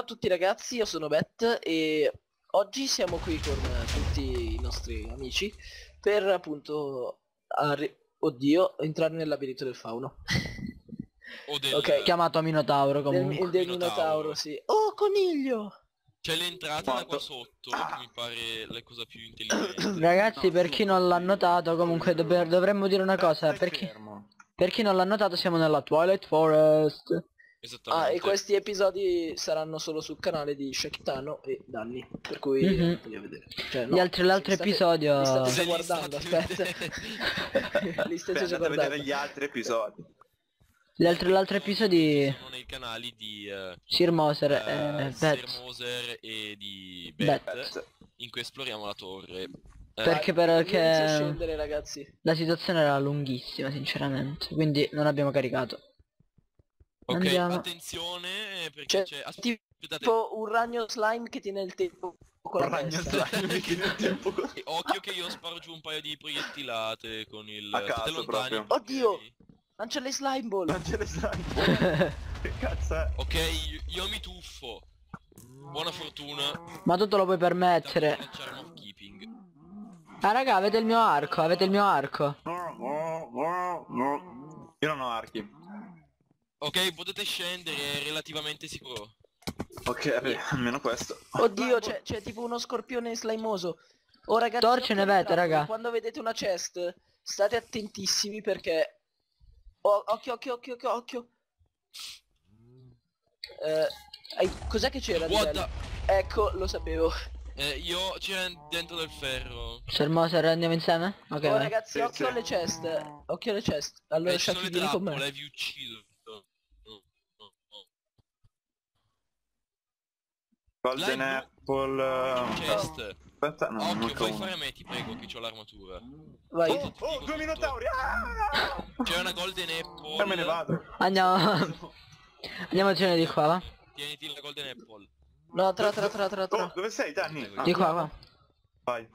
Ciao a tutti ragazzi, io sono Bet e oggi siamo qui con tutti i nostri amici per appunto, oddio, entrare nel labirinto del fauno. O del... Ok. Chiamato Minotauro del, comunque. del Minotauro. Minotauro, sì. Oh, coniglio! C'è l'entrata da qua sotto, che mi pare la cosa più intelligente. Ragazzi per chi non l'ha notato comunque dovremmo dire una cosa per chi, per chi non l'ha notato siamo nella Twilight Forest Esattamente. Ah, e questi episodi saranno solo sul canale di Shakitano e Danni, per cui Mhm. andateli a vedere. Cioè, no, Gli altri- l'altro state- episodio- Li state li guardando, state aspetta. li state Beh, a vedere guardando. gli altri episodi. Gli altri, l'altro episodio Sono nei canali di eh, Sir Moser eh, e Sir Moser e di Bet. Bet, in cui esploriamo la torre. Eh, Perché scendere ragazzi. la situazione era lunghissima sinceramente quindi non abbiamo caricato ok, andiamo. attenzione perché C'è c'è... Aspettate, tipo un ragno slime che tiene il tempo con la Ragno testa. slime che tiene il tempo così. e occhio che io sparo giù un paio di proiettilate con il... A caso lontani, proprio. perché- Oddio! Lancia le slime ball. Ce ne slime. che cazzo è? Ok, io, io mi tuffo. Buona fortuna. Ma tu te lo puoi permettere. Ah raga avete il mio arco avete il mio arco Io non ho archi. Ok, potete scendere, è relativamente sicuro. Ok, beh, almeno questo. Oddio, c'è, c'è tipo uno scorpione slimoso. Oh ragazzi, Torce ne avete, raga. Quando vedete una chest, state attentissimi perché... Oh, occhio, occhio, occhio, occhio, occhio. Eh, Cos'è che c'era? the... Ecco, lo sapevo. Eh, io c'era dentro del ferro. Sir Moser andiamo insieme? Ok oh ragazzi, Sì, occhio sì. alle chest. Occhio alle chest. Allora Eh, ci sono le trappole, me. vi uccido. No, no, no. Golden Slime Apple. eh, Chest. Aspetta, no, non Occhio, ho puoi fare a me, ti prego, che ho l'armatura. Vai. Oh, oh, due minotauri! Ah! C'è una golden apple. Poi me ne vado. Andiamo Andiamo a girare di qua va Tieniti la golden apple. No, tra tra tra tra Oh, tra. dove sei, Danny? Ah, Di qua qua vai.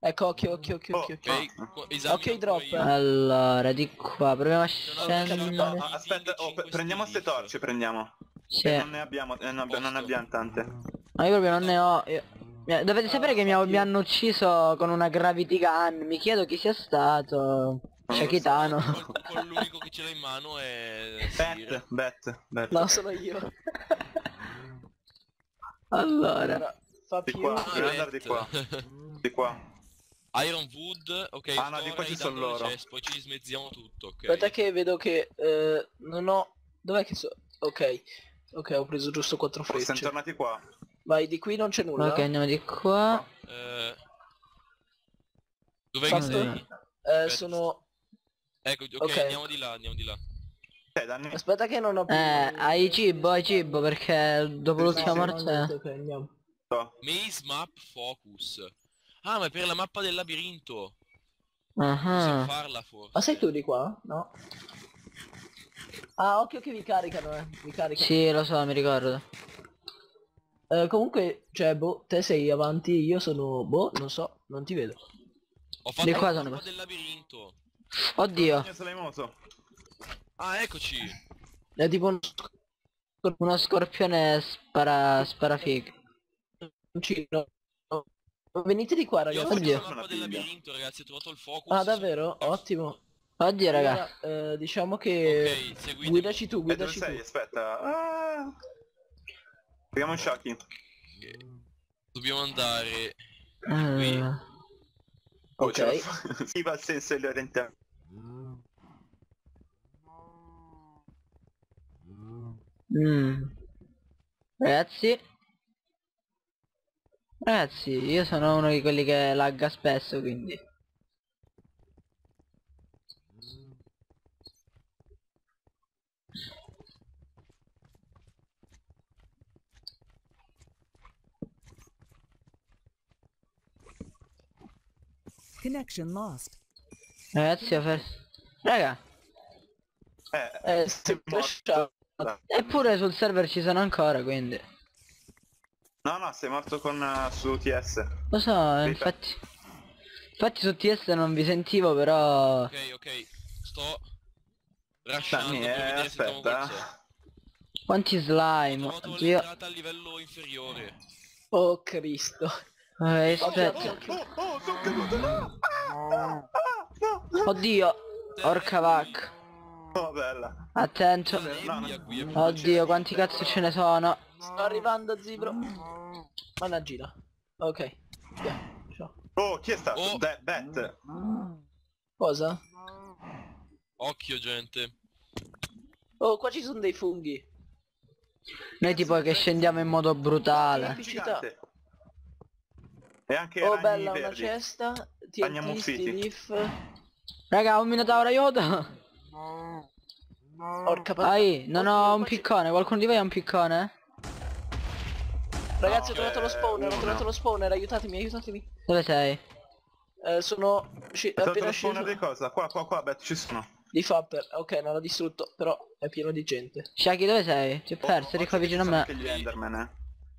Ecco, occhio, occhio, occhio, Oh, occhio. occhio. Ok, qu- esamina Ok, drop. poi- Allora di qua proviamo a scendere. Ah, aspetta, oh, pre- prendiamo ste torce, prendiamo. Sì Non ne abbiamo, eh, non, abbi- non abbiamo tante. Ma io proprio non ne ho io- Dovete sapere che mi, ha- mi hanno ucciso con una gravity gun Mi chiedo chi sia stato Shakitano Qual- qual- L'unico che ce l'ha in mano è. Bet, bet, bet. No, sono io. Allora Di qua. Ah, Dobbiamo andare di qua. Di qua. Iron Wood, ok, Ah, no, di qua ci sono loro. chest, poi ci smezziamo tutto, ok. Aspetta che vedo che eh, non ho... Dov'è che so? Ok. Ok, ho preso giusto quattro Oh, siamo frecce. tornati qua. Vai, di qui non c'è nulla. Ok andiamo di qua Eh, Dov'è che Fatto? sei? Eh, sono... Ecco, ok, Ok. andiamo di là, andiamo di là. Eh, Danny. Aspetta che non ho più... Eh hai cibo hai cibo perché dopo l'ultima sì, morte Ok, andiamo. Maze Map Focus. Ah, ma è per la mappa del labirinto. Ah Possiamo farla forse. Ma sei tu di qua? No. Ah, occhio che vi caricano, eh. Vi caricano. Sì lo so mi ricordo Eh, comunque, cioè, boh, te sei avanti, io sono... Boh, non so, non ti vedo. Ho fatto Di la qua sono- del labirinto. Oddio. Ah, eccoci. È tipo un Uno scorpione spara sparafig scorpioncino. Venite di qua, Io ho ragazzi. fatto del labirinto, ragazzi, ho trovato il focus. Ah, davvero? Ottimo. Oddio raga eh, diciamo che... Ok, seguitemi. Guidaci tu, Eh, guidaci sei? tu. Aspetta. Ah. Un Shaki. Ok. Dobbiamo andare... Allora. Oh, Ok. ce la fa- Si va al senso dell'orientamento. Mm. Ragazzi Ragazzi io sono uno di quelli che lagga spesso quindi Connection lost. Ragazzi ho per... Raga Eh, Eh, crashato. Eppure sul server ci sono ancora quindi No, no, sei morto con eh, su TS. Lo so Sì, infatti Infatti su TS non vi sentivo però Ok, ok. Sto... Per eh, aspetta. qualcosa. Quanti Ho slime? trovato Oddio. l'entrata a livello inferiore. Oh Cristo. Eh, aspetta. Oh, oh! No! Ah, ah, no! Oddio. Orca vacca. Oh, bella. Attento. Oddio, quanti cazzo ce ne sono? Sto arrivando Zibro. Mannaggina. Ok. Via. Ciao. Oh, chi è stato? Oh. De- Bet. Cosa? Occhio gente. Oh, qua ci sono dei funghi. Noi tipo che scendiamo in modo brutale. E anche Oh bella una verdi. cesta. Ragni TNT, leaf. Raga, un minotauro aiuto! Orca pazzia. Ai, non ho un piccone, qualcuno di voi ha un piccone? Ragazzi ho No, trovato lo eh, spawner, ho trovato lo spawner, aiutatemi, aiutatemi. Dove sei? Eh, sono sci- stato appena lo sceso spawner di cosa? Qua, qua, qua, Bet, ci sono. di Fapper. Ok, non l'ho distrutto, però è pieno di gente. Shaki, dove sei? Ti ho Oh, perso, eri qua vicino a me. Anche gli Enderman, eh.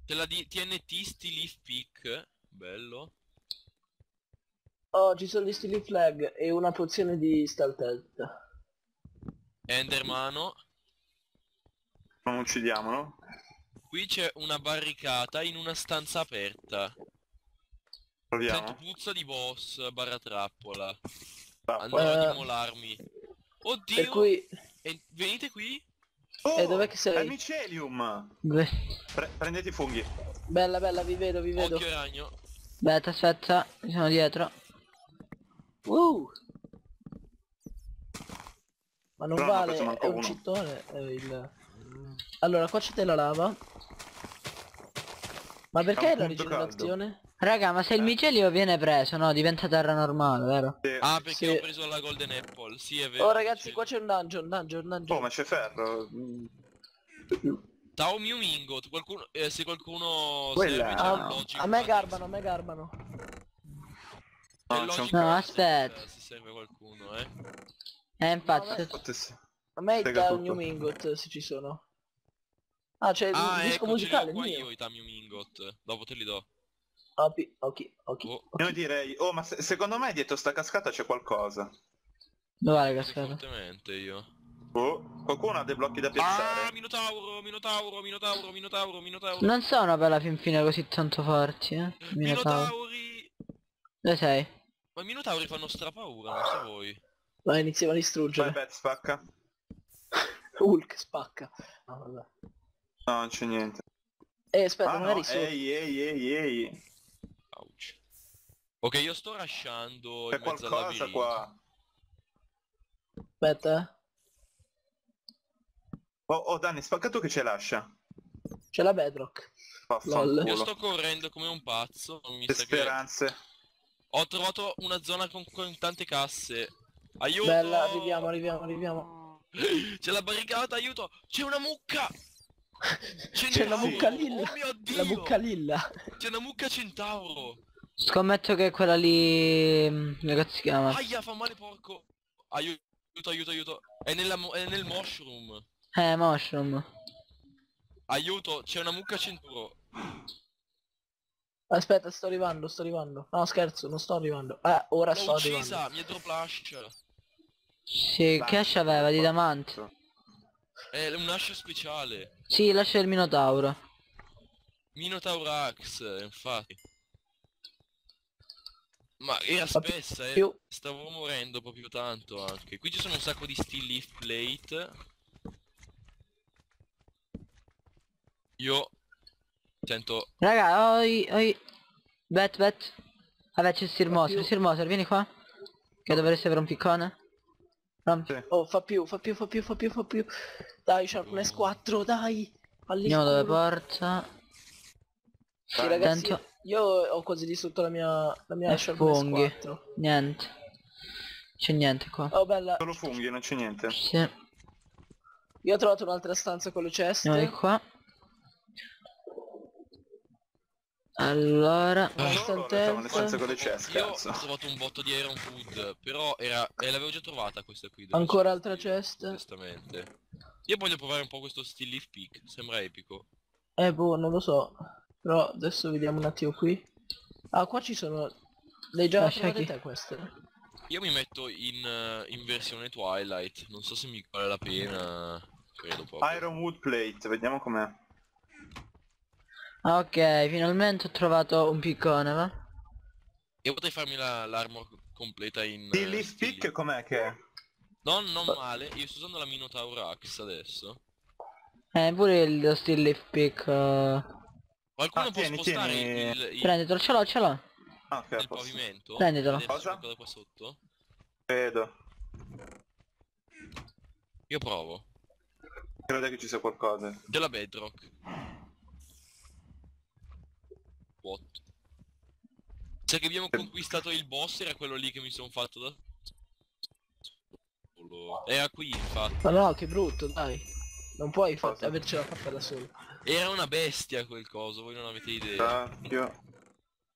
C'è la di TNT Leaf Pick. Bello. Oh, ci sono gli Steely Flag e una pozione di Stealth. Endermano. Non uccidiamolo. Qui c'è una barricata in una stanza aperta. Sento Proviamo. puzza di boss barra trappola. Va, Andrò Eh. ad immolarmi. Oddio! Per cui... E- venite qui? Oh, E dov'è che sei? È Micelium! Pre- prendete i funghi. Bella, bella, vi vedo, vi vedo. Occhio ragno. Aspetta, aspetta, mi sono dietro. Uh! Ma non Però vale, è un uno. cittone. È il... Allora, qua c'è della lava. Ma perché la rigenerazione? Raga, ma se il micelio viene preso, no? Diventa terra normale, vero? Sì. Ah, perché Sì. ho preso la Golden Apple. Sì, è vero. Oh ragazzi, qua c'è un dungeon, dungeon, dungeon. Oh, ma c'è ferro. Ciao Mew Mingot. Qualcuno... eh, se qualcuno Quella- un Ah, logic a me garbano, a me garbano. No, il c'è un- logic No, aspetta. Se, se serve qualcuno, eh. Eh, infatti, No. A me tutto. un new mingot se ci sono. Ah, c'è il Ah, disco ecco, ce li musicale ho qua mio. io i Mew Mingot. Dopo te li do. Ok, ok, ok. Oh. Io direi, oh ma se- secondo me dietro sta cascata c'è qualcosa. vale Sì, cascata? fortemente io. Oh, qualcuno ha dei blocchi da Ah, piazzare. Minotauro, Minotauro, Minotauro, Minotauro, Minotauro. Non sono per la fin fine così tanto forti, eh? Minotauro. Minotauri. Dove sei? Ma i Minotauri fanno strapaura, non so voi. Vai, iniziamo a Vai distruggere. Bet, spacca. Hulk spacca. No, vabbè. No, non c'è niente. Eh, aspetta, ah, magari no, su. ehi, ehi, ehi, ehi. Ouch. Ok, io sto rasciando C'è in mezzo al qualcosa qua. Aspetta, eh. Oh, oh Danni, spacca tu che ce lascia. C'è la bedrock. Io sto correndo come un pazzo. Non mi Che sa che... speranze. Ho trovato una zona con, con tante casse. Aiuto! Bella, arriviamo, arriviamo, arriviamo. C'è la barricata, aiuto! C'è una mucca! C'è la Centauro! mucca lilla. Oh! La mucca lilla. C'è una mucca centauro! Scommetto che è quella lì... mm, Come si chiama? Aia, fa male porco! Aiuto, aiuto, aiuto! È, nella è nel mushroom! Eh, mushroom. Aiuto, c'è una mucca centauro! Aspetta, sto arrivando, sto arrivando. No, scherzo, non sto arrivando. Ah, ora L'ho sto uccisa! arrivando. Mi è drop lash! Sì, che ascia aveva? Di diamante. È un ascia speciale! Sì, lascia il minotauro. Minotaurax, infatti. Ma era spessa, eh. più- Stavo morendo proprio tanto anche. Qui ci sono un sacco di steel leaf plate. Io sento... Raga, oi, oi. Bet, bet. Vabbè, c'è Sirmoser. più- Sirmoser, vieni qua. Che dovresti avere un piccone. Pronto? Sì. Oh, fa più, fa più, fa più, fa più, fa più. Dai, Sharpness 4, dai. Andiamo dove porta. Sì, Dai. ragazzi, io ho quasi distrutto la mia, la mia E Sharpness funghi. 4. Niente. C'è niente qua. Oh, bella. Solo funghi, non c'è niente. Sì. Io ho trovato un'altra stanza con le ceste. Andiamo di qua. Allora. Stanze stanza. con le ceste, Io ho trovato un botto di Iron Food, però era... E l'avevo già trovata questa qui. Ancora altra cesta. Onestamente. Io voglio provare un po' questo steel leaf peak, sembra epico. Eh, boh, non lo so. Però adesso vediamo un attimo qui. Ah, qua ci sono... Le hai già Lascia te queste? Io mi metto in, eh, in versione Twilight, non so se mi vale la pena. Credo proprio. Iron Wood Plate, vediamo com'è. Ok, finalmente ho trovato un piccone, va? E potrei farmi la- l'armor completa in... Eh, Leaf steel Pick leaf. com'è che è? Non, non male, io sto usando la Minotaur Axe adesso. Eh, pure il Steel Leaf Pick. eh, Qualcuno Ah, può tieni, spostare tieni. il, il, Prenditelo, ce l'ho, ce l'ho. Ah, ok, il pavimento? Se Cosa? c'è qualcosa qua sotto? Vedo. Io provo. Credo che ci sia qualcosa. Della bedrock. What? Se che abbiamo conquistato il boss era quello lì che mi sono fatto da... solo. Era qui infatti. Ma no, che brutto, dai. Non puoi fa- Cosa? avercela fatta da solo. Era una bestia quel coso, voi non avete idea. Cacchio.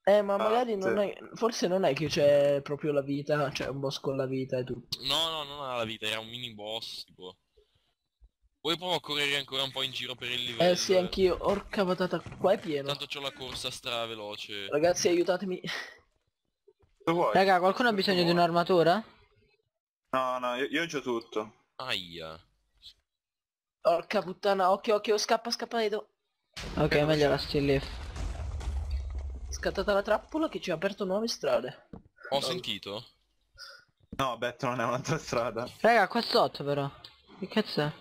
Eh, ma magari Ah, non sì. è... Forse non è che c'è proprio la vita, cioè un boss con la vita e tutto. No, no, non ha la vita, era un mini boss tipo. Poi provo a correre ancora un po' in giro per il livello. Eh sì, anch'io. Orca patata, qua è pieno. Tanto c'ho la corsa stra veloce. Ragazzi, aiutatemi. Raga, qualcuno ha bisogno di un'armatura? No, no, io, io ho già tutto. Aia. Orca puttana, occhio, occhio, scappa, scappa Edo. Ok, meglio la Steel Leaf. Scattata la trappola che ci ha aperto nuove strade. Ho sentito? No, Betto non è un'altra strada. Raga, qua sotto però. Che cazzo è?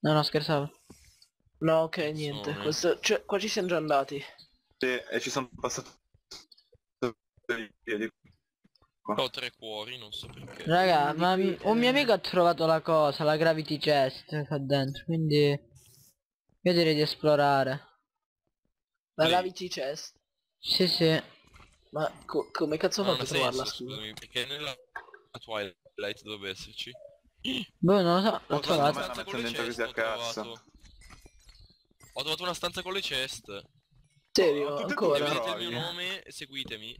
No, no, scherzavo. No, ok, niente. Sono- Questo, cioè, qua ci siamo già andati. Sì, e ci sono passato piedi. Ho tre cuori, non so perché. Raga, ma qui, un mio eh. amico ha trovato la cosa, la Gravity Chest qua dentro, quindi... Io direi di esplorare. La Lì. Gravity Chest. Sì, sì. Ma co- come cazzo Non fate ha a trovarla, senso, scusa? scusami, perché nella Twilight dovrebbe esserci. Boh, non lo so, l'ho trovato. ma- stanza con le ceste, ho trovato. Ho trovato una stanza con le ceste. Serio, Oh, tutte Se ancora? due vedete il mio nome, seguitemi.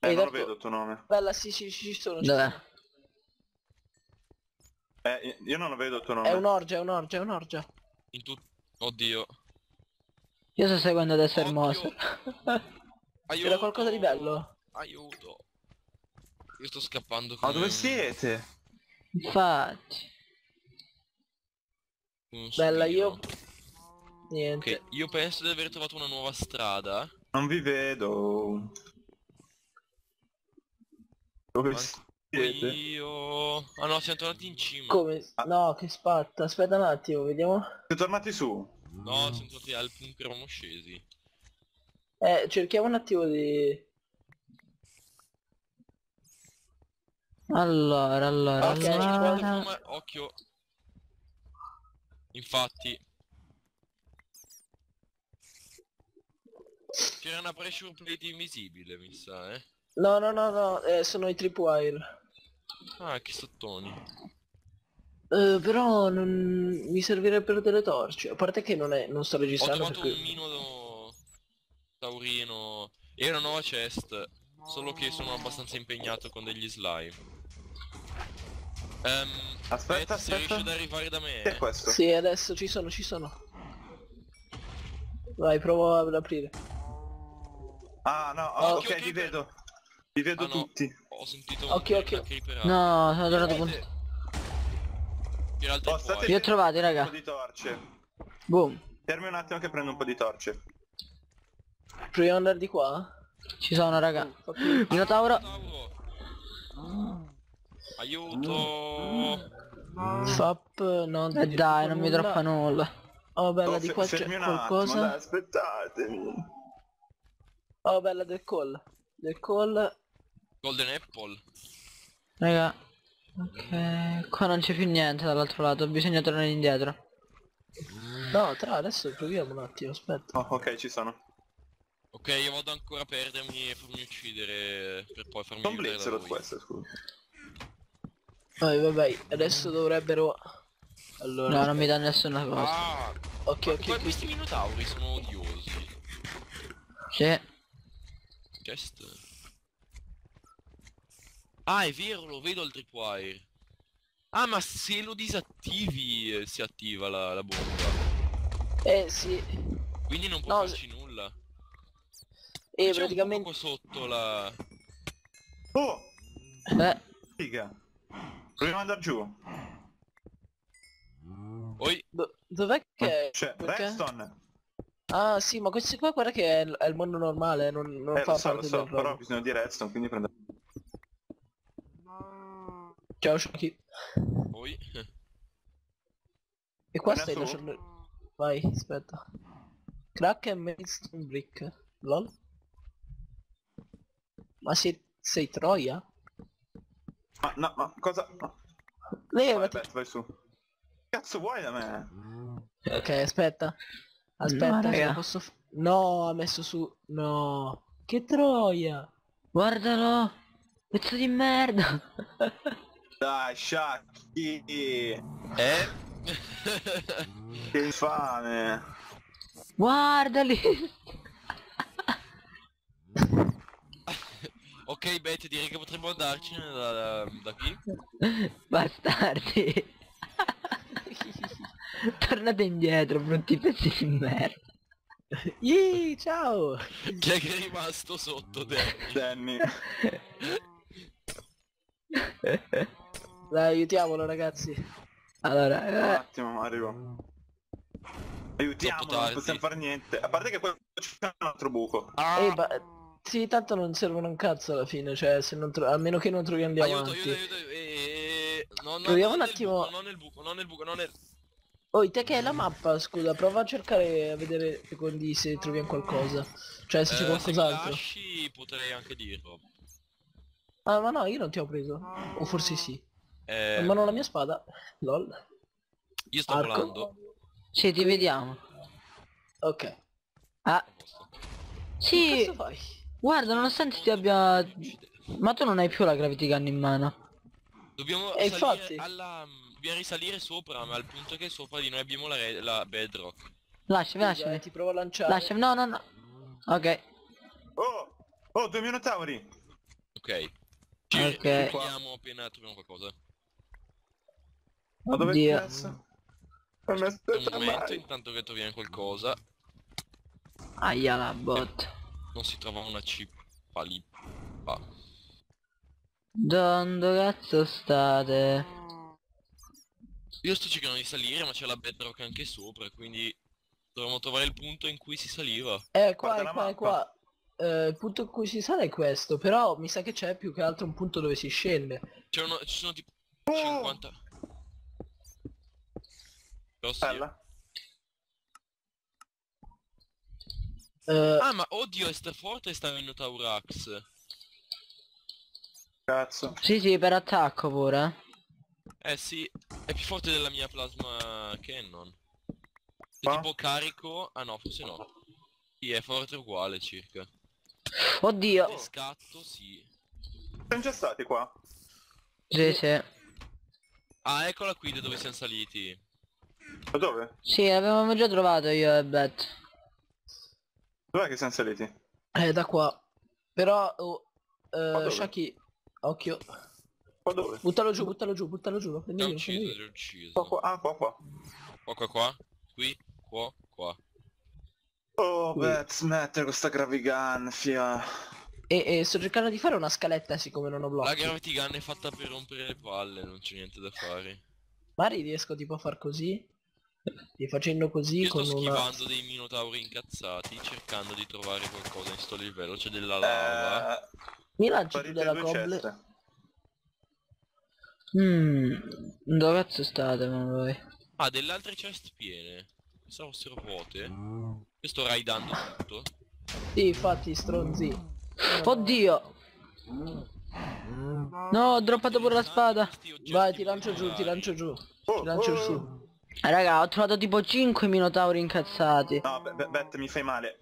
Eh, non lo vedo il tuo nome. Bella, sì, sì, ci sono. ci Dov'è? sono. Eh, io non lo vedo il tuo nome. È un'orgia, è un'orgia, è un'orgia. In tutto... Oddio. Io sto seguendo adesso Occhio. Hermoso. Aiuto. Era qualcosa di bello? Aiuto. Io sto scappando Ma come dove siete? Infatti. Bella, io- Niente. Ok, io penso di aver trovato una nuova strada. Non vi vedo. Dove Manco siete? Io... Ah no, siamo tornati in cima. Come? Ah. No, che spatta. Aspetta un attimo, vediamo. Siete tornati su? No, siamo tornati al punto che eravamo scesi. Eh, cerchiamo un attimo di... Allora, allora, Ok, allora... Come- Occhio. Infatti. C'era una pressure plate invisibile, mi sa, eh. No, no, no, no, eh, sono i tripwire. Ah, che sottoni. Eh, però non... mi servirebbero delle torce. A parte che non, è... non sto Ho registrando trovato perché... un mino taurino e una nuova chest. Solo che sono abbastanza impegnato con degli slime. Ehm, Aspetta, Beth, se riesci aspetta. ad arrivare da me. Che è questo? Sì, adesso ci sono, ci sono. Vai, provo ad aprire. Ah, no, oh, Occhio, ok, vi creeper. vedo. Vi vedo Ah, no. tutti. Ho sentito Occhio, un occhio. creeper. No, sono tornato con... Oh, state cuori. Li ho trovati, un raga. po' di torce. Boom. Fermi un attimo che prendo un po' di torce. Proviamo ad andare di qua? Ci sono, raga. Più- Minotauro. Tauro. Aiuto. Fap, no, E dai, non mi troppa nulla. Oh bella, Oh, di qua c'è un attimo, qualcosa. dai, aspettatemi. Oh bella, del call. Del call. Golden Apple. Raga. Ok. Qua non c'è più niente dall'altro lato, bisogna tornare indietro. No, tra adesso proviamo un attimo, aspetta. Oh, ok, ci sono. Ok, io vado ancora a perdermi e farmi uccidere per poi farmi Non blizzero può essere, scusa. Vai, vai, vai. Adesso dovrebbero... Allora, No, non mi dà nessuna cosa. Ah, ok, ma ok, poi qui- questi minotauri sono odiosi. Sì. Chest. Ah, è vero, lo vedo il tripwire. Ah, ma se lo disattivi eh, si attiva la, la bomba. Eh sì. Quindi non può No, farci nulla. E C'è praticamente... un sotto la... Oh, Beh, figa. Proviamo ad andare giù. Poi, Do- dov'è che... Cioè, perché? redstone. Ah sì, ma questi qua guarda che è, il- è il mondo normale, non, non Eh, fa lo so, lo parte so, del però bisogno di redstone, quindi prendo... Ciao Shoki. poi... E qua stai lasciando... Vai, aspetta. Crack e Maidstone Brick. Lol. Ma sei, sei Troia? Ma, no, ma cosa... Vai, Levati. Bet, vai su. Cazzo vuoi da me? Ok, aspetta. Aspetta, No, posso No, ha messo su... No. Che troia. Guardalo! Pezzo di merda! Dai, sciacchi! Eh? Che infame! Guardali! Ok, Bet, direi che potremmo andarcene da, da, da qui. Bastardi! Tornate indietro, brutti pezzi di merda! Yee, ciao. Chi è che è rimasto sotto, Danny? Danny. Dai, aiutiamolo ragazzi. Un Allora, eh, attimo, arrivo. Aiutiamolo, non possiamo fare niente. A parte che poi c'è un altro buco. Ah! Ehi. Sì, tanto non servono un cazzo alla fine, cioè, se non tro- a meno che non troviamo Aiuto, diamanti. aiuto, aiuto, eh, no, no, Proviamo non un nel attimo- buco, non nel buco, non nel buco, non nel... Oh, te che è la mappa, scusa, prova a cercare a vedere secondi se troviamo qualcosa. Cioè, se c'è Eh, se mi qualcos'altro. lasci potrei anche dirlo. Ah, ma no, io non ti ho preso. O forse sì. Eh, In mano la mia spada. Lol. io sto Arco. volando. sì, ti vediamo. Ok. Ah, Che sì, cazzo fai? Guarda, nonostante ti abbia... Ma tu non hai più la gravity gun in mano. Dobbiamo E salire infatti. alla... Dobbiamo risalire sopra, ma al punto che sopra di noi abbiamo la, re- la bedrock. Lasciami, lasciami. ti provo a lanciare. Lasciami, no, no, no. Ok. Oh! Oh, due minotauri! Ok. Ci Ok. rivediamo appena troviamo qualcosa. Ma dove Oddio. cazzo? Un momento, mai. intanto che troviamo qualcosa. Aia la bot. Non si trova una. Ah. Dove cazzo state? Io sto cercando di salire, ma c'è la bedrock anche sopra, quindi dovremmo trovare il punto in cui si saliva. Eh, qua, Guarda è qua, è qua. Eh, il punto in cui si sale è questo, però mi sa che c'è più che altro un punto dove si scende. C'è uno, ci sono tipo Oh! 50... Però sì. Bella. Eh, Ah, ma oddio, è sta forte sta Minotaurax. Cazzo. Sì, sì, per attacco pure. Eh sì, è più forte della mia plasma cannon. Se Qua? tipo carico... Ah no, forse no. Sì, è forte uguale circa. Oddio. E scatto, sì. Siamo già stati qua? Sì, sì. Ah, eccola qui da dove siamo saliti. Ma dove? Sì, l'avevamo già trovato io e Bet. Dov'è che siamo saliti? eh, da qua. Però, oh, eh? Shaki, occhio. Qua dove? Buttalo giù, buttalo giù, buttalo giù. L'ho ucciso, l'ho ucciso. Qua, qua. Ah, qua, qua. Qua, qua, qua. Qui, qua, qua. Oh, Qui. beh, smettere con sta gravigan, fia. E, e sto cercando di fare una scaletta siccome non ho La blocchi. gravity gun è fatta per rompere le palle, non c'è niente da fare. Magari riesco tipo a far così. E facendo così Io sto con una... schivando dei minotauri incazzati, cercando di trovare qualcosa in sto livello. C'è della lava. Eh, Mi lanci tu della ceste. Mmm. Dove cazzo state ma voi? Ah, delle altre chest piene. Pensavo fossero vuote. Io sto raidando tutto. Sì, infatti, stronzi. Oddio. No, ho droppato pure la spada. Vai, ti lancio giù, ti lancio giù. Oh, Ti lancio oh. su. Eh, Raga, ho trovato tipo 5 minotauri incazzati. No, be- be- Bet, mi fai male.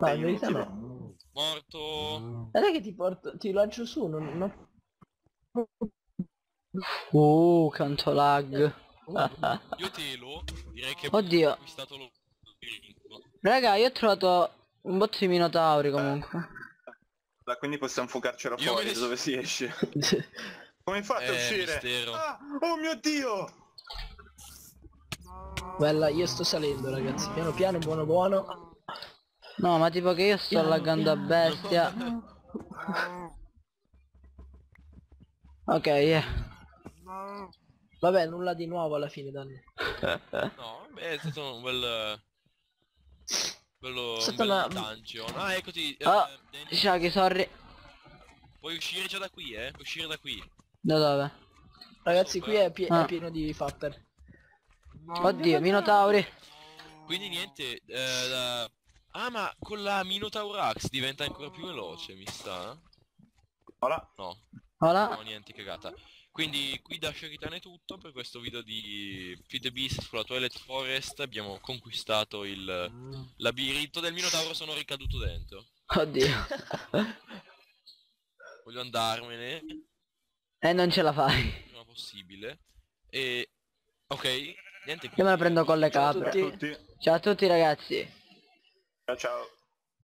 Verità inutile. no. Morto. Guarda che ti porto, ti lancio su, non... non... Uh, canto lag. Io telo, direi che Oddio. ho acquistato lo. Raga, io ho trovato un botto di minotauri comunque. Da, quindi possiamo fugarcelo Io fuori ne da dove si esce. Come fate a Eh, uscire? mistero. Ah, oh mio dio! Bella, io sto salendo ragazzi, piano piano, buono buono. No, ma tipo che io sto Piano, laggando a bestia. Ok, yeah. Vabbè, nulla di nuovo alla fine, Danny. No, beh, è stato un bel... Bello... È stata un bel una- dungeon. Ah, eccoti. eh, Oh, Danny, Shaggy, sorry. puoi uscire già da qui, eh? Puoi uscire da qui. Da dove? Ragazzi, qui è, pie- è Ah. pieno di fapper. Oddio, Minotauri. Quindi niente, eh, la- Ah, ma con la Minotaurax diventa ancora più veloce, mi sta? Ora, No, Hola. no, niente, cagata. Quindi qui da Sherritane è tutto per questo video di Feed the Beast sulla Twilight Forest. Abbiamo conquistato il labirinto del Minotauro, sono ricaduto dentro. Oddio. Voglio andarmene E non ce la fai. prima possibile. E... Ok, niente. Io me la prendo con le Ciao a capre. tutti. Ciao a tutti ragazzi. Ciao ciao.